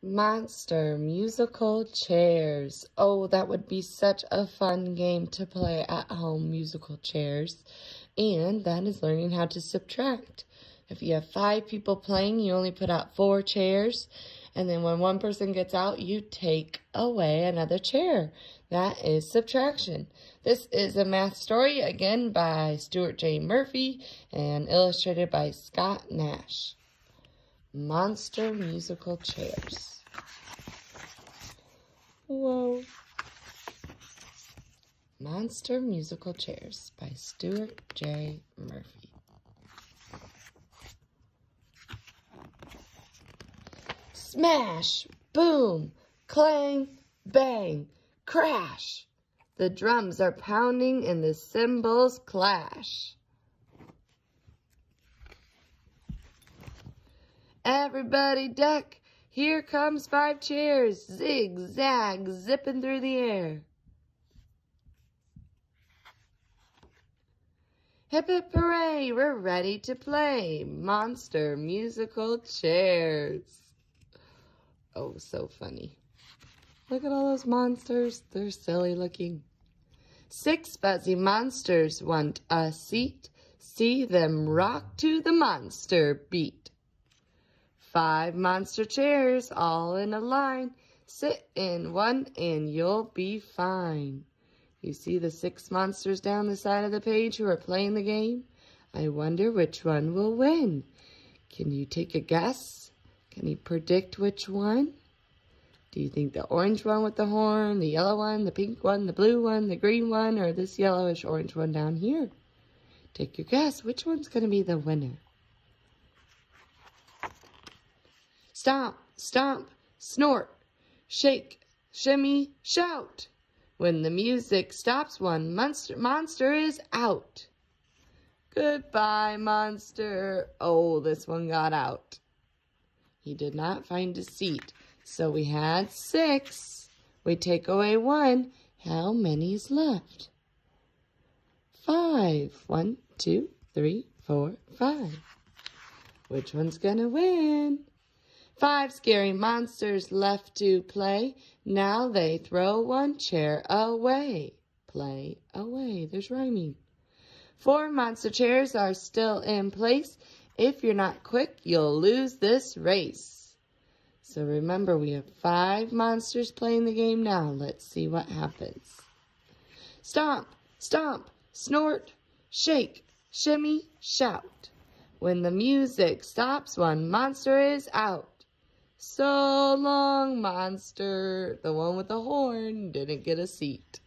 Monster musical chairs. Oh, that would be such a fun game to play at home, musical chairs. And that is learning how to subtract. If you have five people playing, you only put out four chairs. And then when one person gets out, you take away another chair. That is subtraction. This is a math story, again, by Stuart J. Murphy and illustrated by Scott Nash. Monster musical chairs. Whoa. Monster musical chairs by Stuart J. Murphy. Smash, boom, clang, bang, crash. The drums are pounding and the cymbals clash. Everybody duck. Here comes five chairs. Zig, zag, zipping through the air. Hip hip hooray, we're ready to play Monster Musical Chairs. Oh, so funny. Look at all those monsters. They're silly looking. Six fuzzy monsters want a seat. See them rock to the monster beat. Five monster chairs all in a line. Sit in one and you'll be fine. You see the six monsters down the side of the page who are playing the game? I wonder which one will win. Can you take a guess? Can you predict which one? Do you think the orange one with the horn, the yellow one, the pink one, the blue one, the green one, or this yellowish orange one down here? Take your guess. Which one's going to be the winner? Stomp, stomp, snort, shake, shimmy, shout. When the music stops, one monster, monster is out. Goodbye, monster. Oh, this one got out. He did not find a seat, so we had six. We take away one. How many is left? Five. One, two, three, four, five. Which one's gonna win? Five scary monsters left to play. Now they throw one chair away. Play away. There's rhyming. Four monster chairs are still in place. If you're not quick, you'll lose this race. So remember, we have five monsters playing the game now. Let's see what happens. Stomp, stomp, snort, shake, shimmy, shout. When the music stops, one monster is out. So long, monster. The one with the horn didn't get a seat.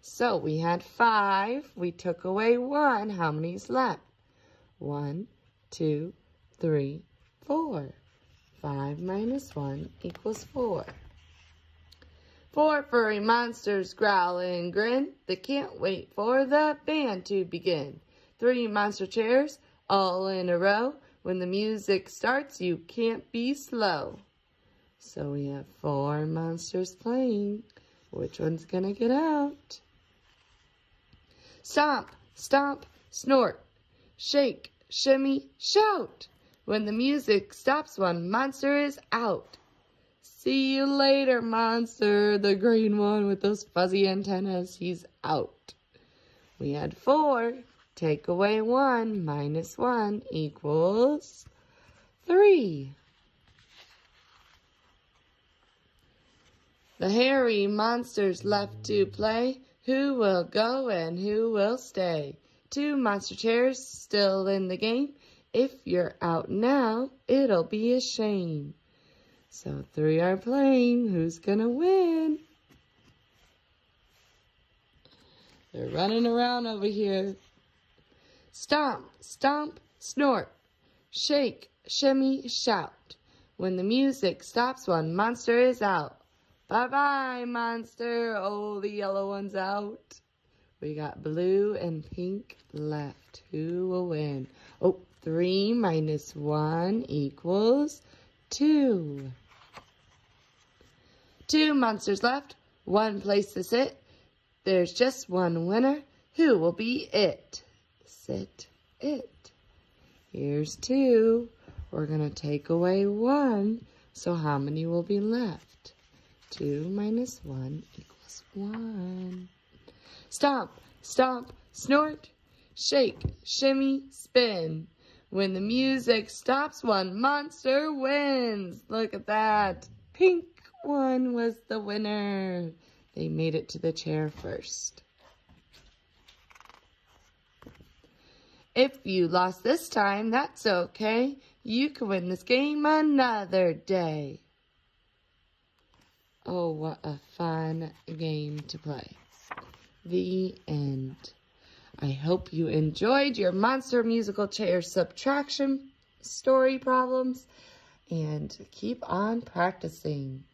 So we had five. We took away one. How many's left? One, two, three, four. Five minus one equals four. Four furry monsters growl and grin. They can't wait for the band to begin. Three monster chairs all in a row. When the music starts, you can't be slow. So we have four monsters playing. Which one's gonna get out? Stomp, stomp, snort, shake, shimmy, shout. When the music stops, one monster is out. See you later, monster. The green one with those fuzzy antennas, he's out. We had four. Take away one minus one equals three. The hairy monsters left to play. Who will go and who will stay? Two monster chairs still in the game. If you're out now, it'll be a shame. So three are playing. Who's gonna win? They're running around over here. Stomp, stomp, snort. Shake, shimmy, shout. When the music stops, one monster is out. Bye-bye, monster. Oh, the yellow one's out. We got blue and pink left. Who will win? Oh, three minus one equals two. Two monsters left. One place to sit. There's just one winner. Who will be it? Sit it. Here's two. We're going to take away one. So how many will be left? 2 minus 1 equals 1. Stomp, stomp, snort, shake, shimmy, spin. When the music stops, one monster wins. Look at that. Pink one was the winner. They made it to the chair first. If you lost this time, that's okay. You can win this game another day. Oh, what a fun game to play. The end. I hope you enjoyed your Monster Musical Chair subtraction story problems and keep on practicing.